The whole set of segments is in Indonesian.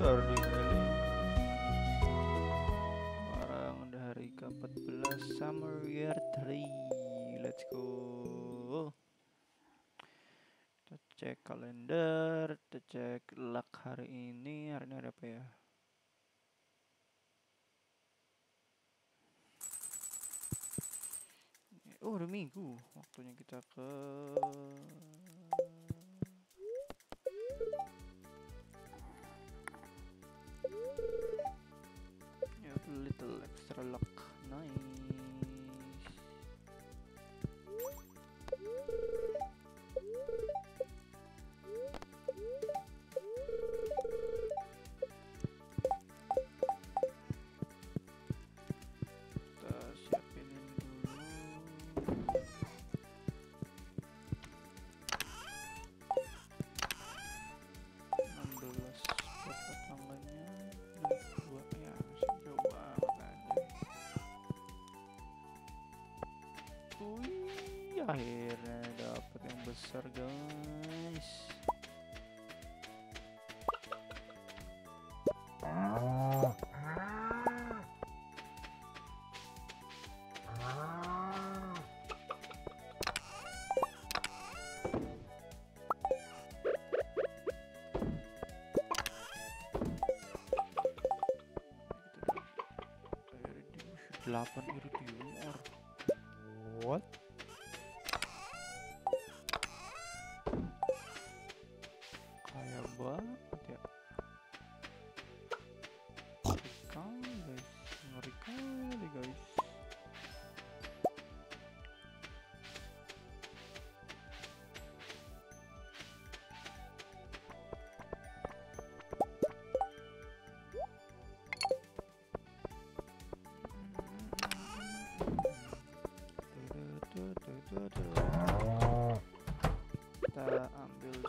Starting early. Sekarang udah hari ke-14 Summer Year 3. Let's go. Kita cek kalender, kita cek luck hari ini. Hari ini ada apa ya? Oh, udah minggu. Waktunya kita ke little extra luck. Nice. Delapan iridium kita ambil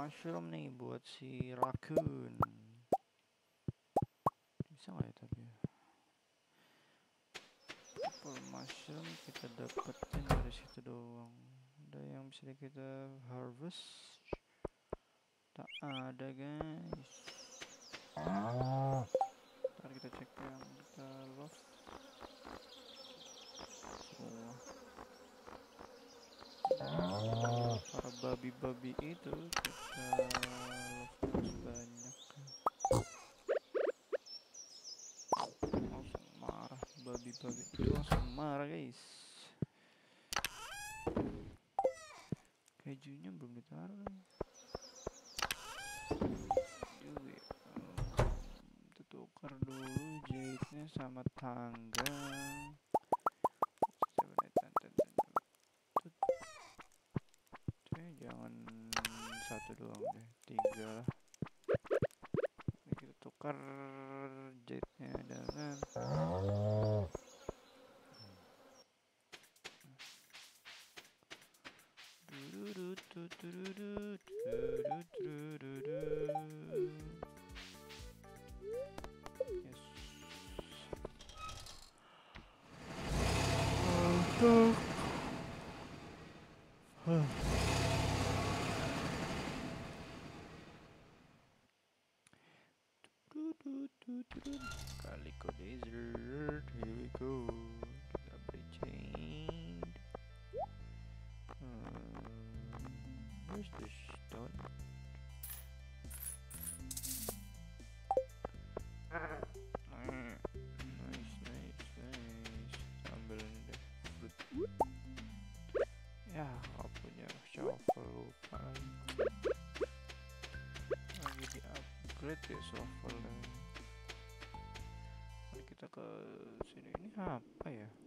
mushroom nih buat si raccoon. Bisa nggak ya tapi? Purple mushroom kita dapetin dari situ doang. Ada yang bisa kita harvest? Tak ada guys. Ntar kita cek yang kita love. Semua. Babi-babi itu kita lepas banyak. Langsung marah babi-babi. Itu langsung marah guys. Kejunya belum ditaruh Yui, em, tukar dulu jahitnya sama tangga ya shovelnya. Mari kita ke sini. Ini apa ya?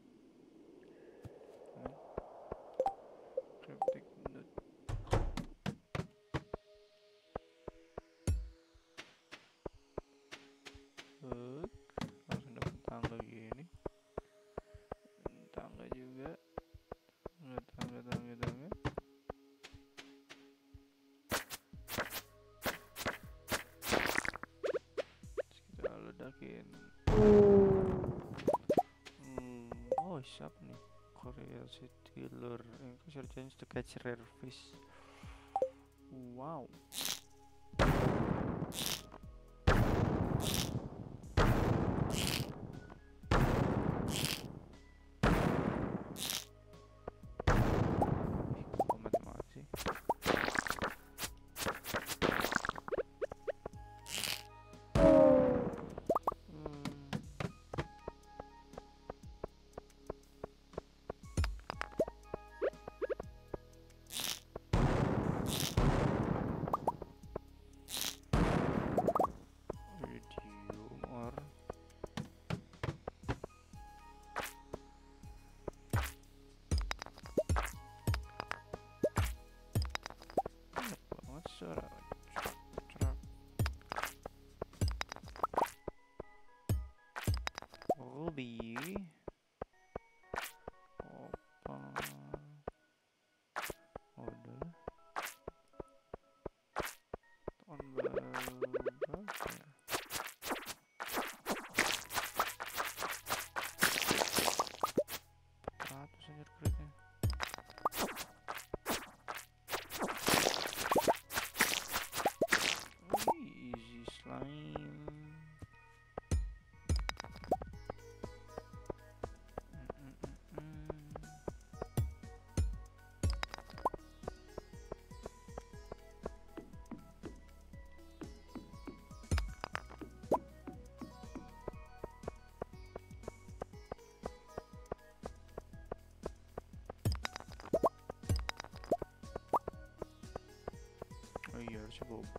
Ledakin. Hmm, oh siapa nih? Curiosity lure. Your chance to catch rare fish. Wow. Thank you.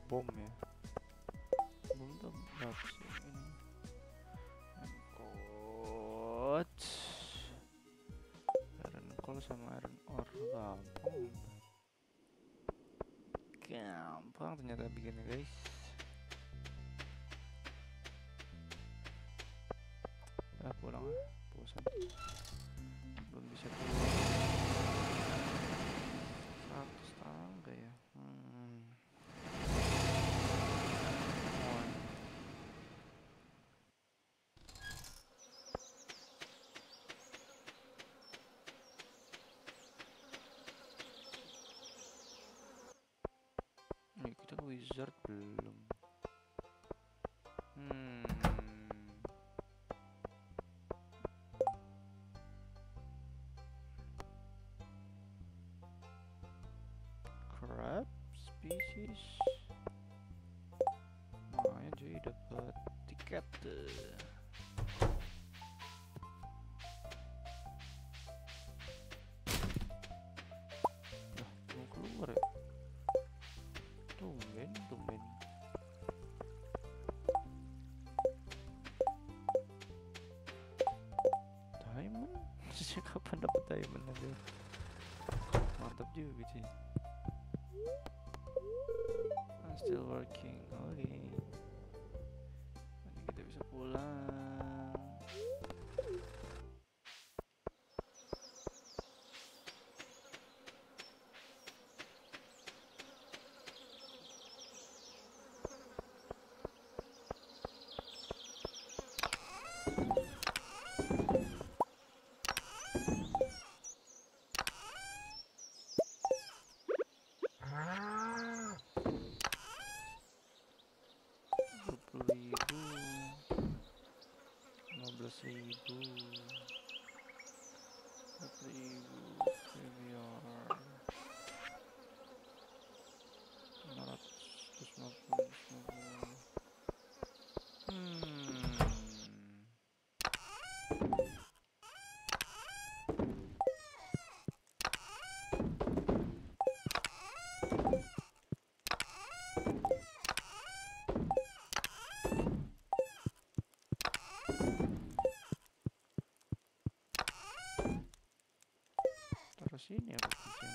Bom ya. Bom tuh bagus ya ini. Iron coal sama iron ore. Gampang Gampang ternyata bikinnya guys. Ah pulang ah. Bosan. Belum bisa keluar kita wizard belum? Hmm. Crab species? tapi bener mantap juga sih I'm still working. Patribu. Patribu. Seen everything.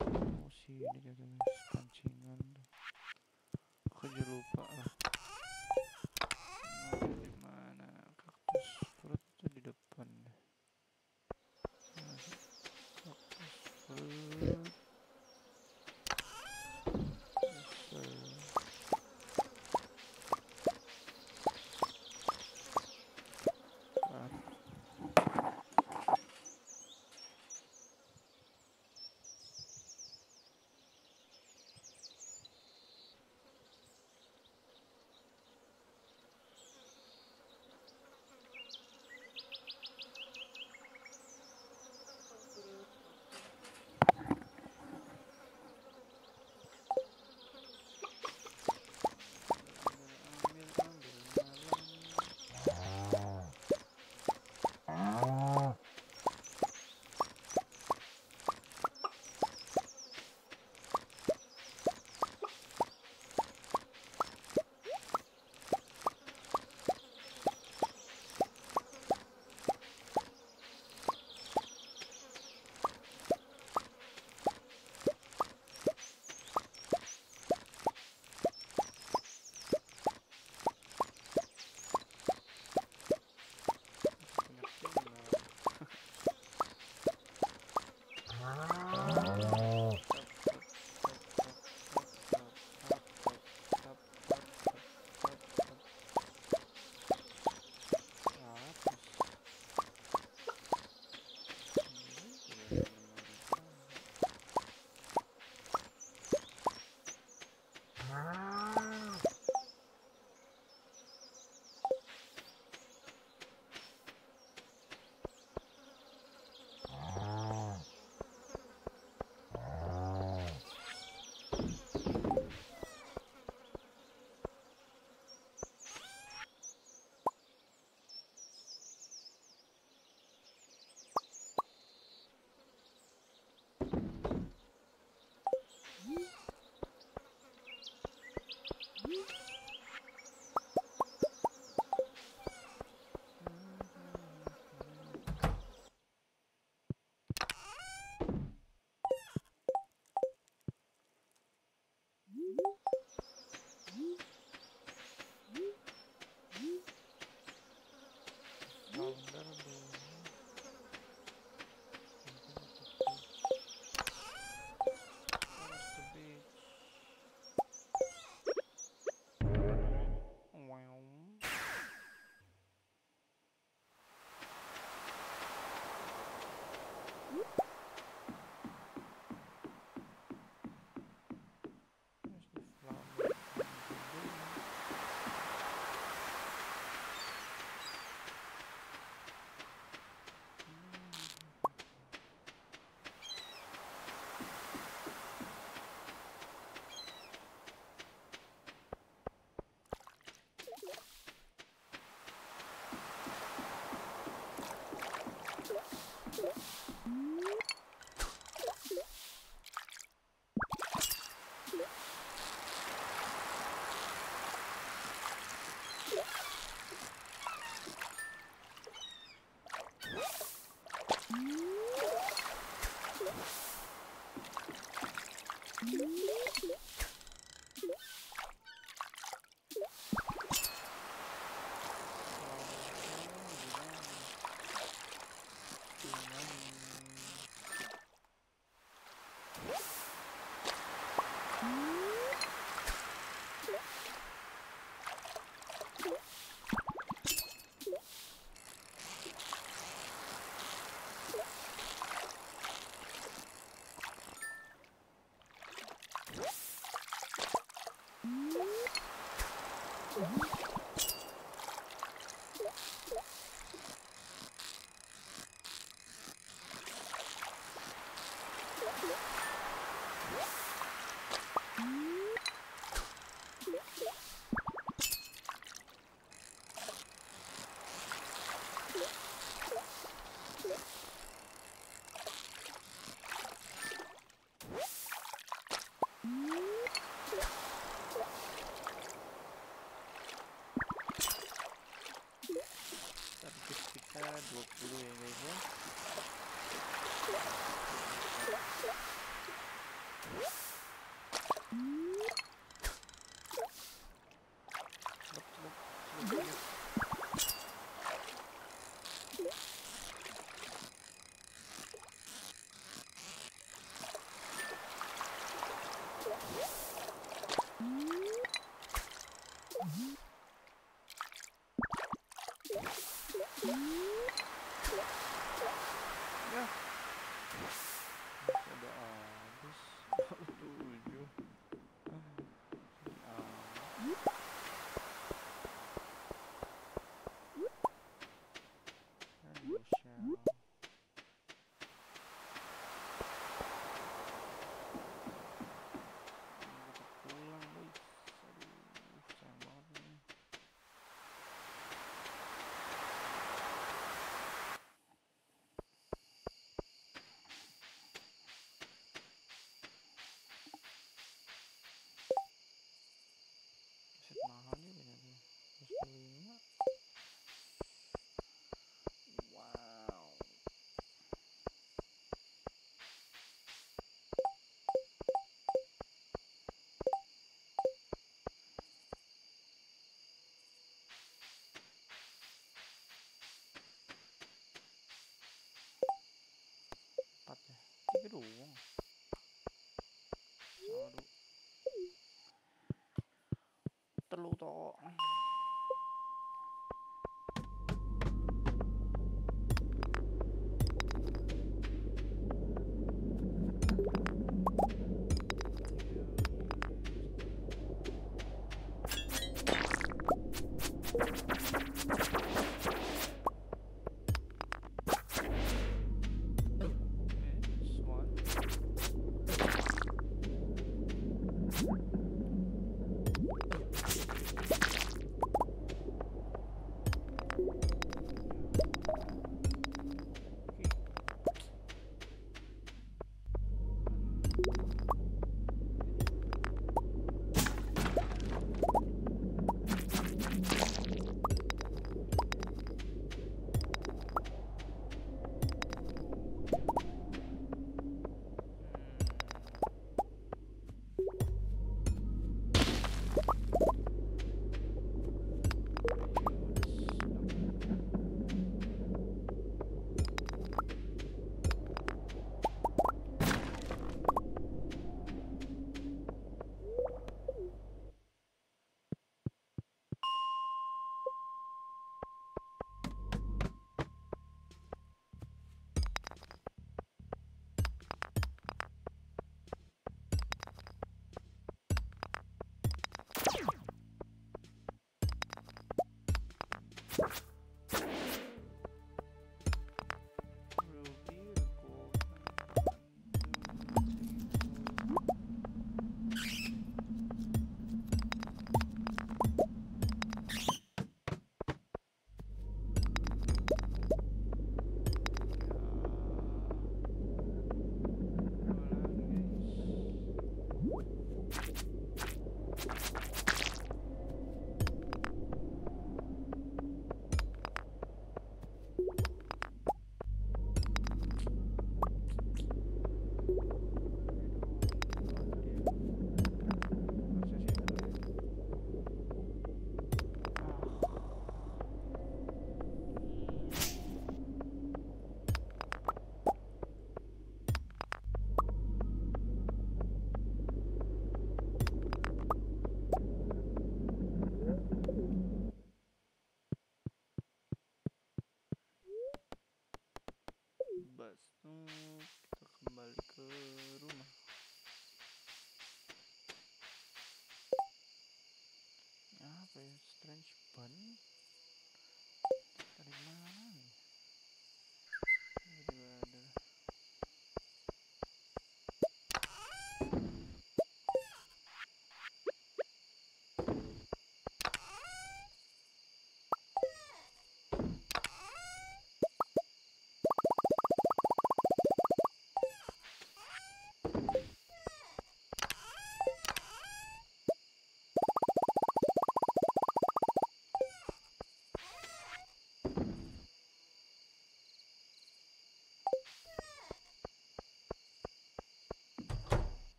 Oh, see, you didn't Ah. Thank you. と Just so you know.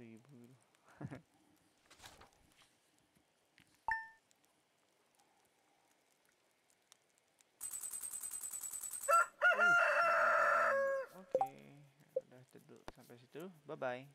seribu gitu oke okay. udah teduh sampai situ bye bye